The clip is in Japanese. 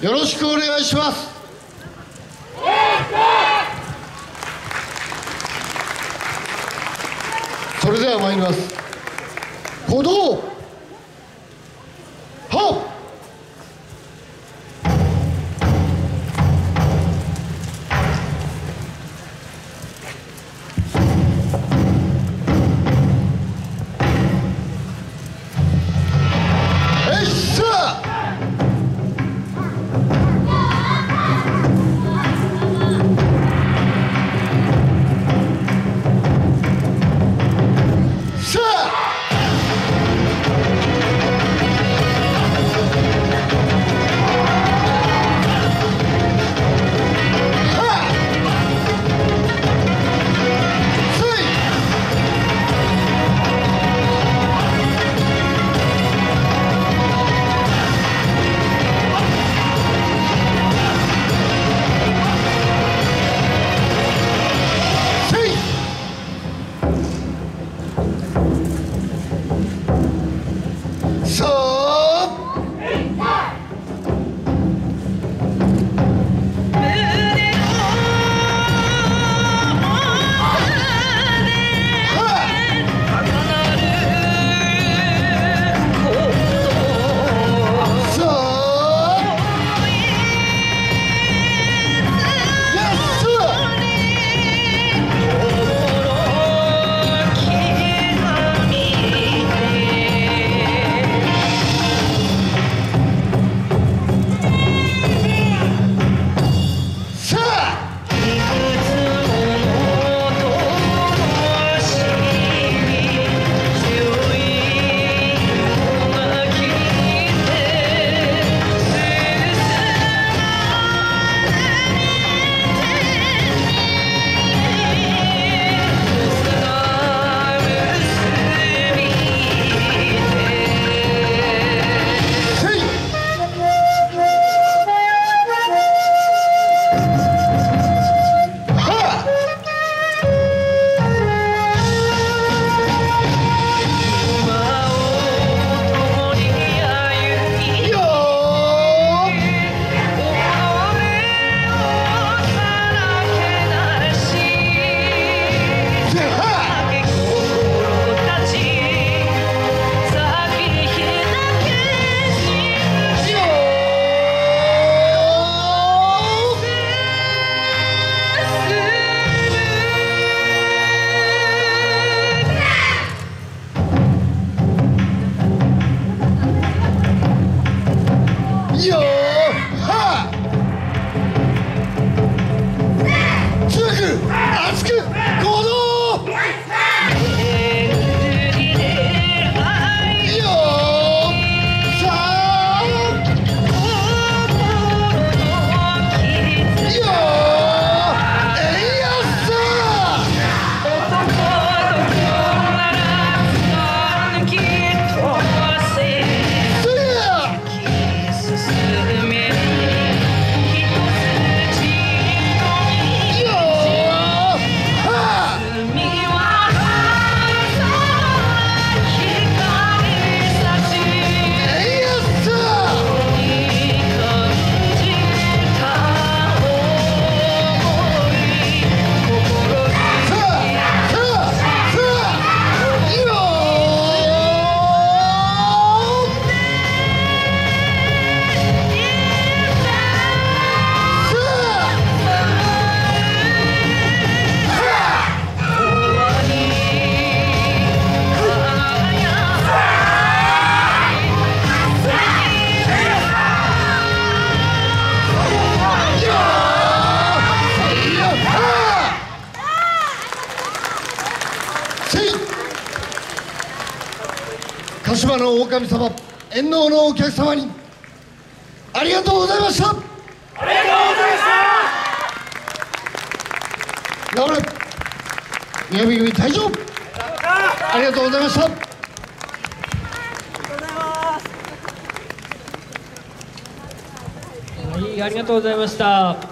よろしくお願いします。それでは参ります。鼓動。鹿島の狼様遠納のお客様にありがとうございました。ありがとうございました。頑張れ。宮城組退場ありがとうございました。はい、ありがとうございました。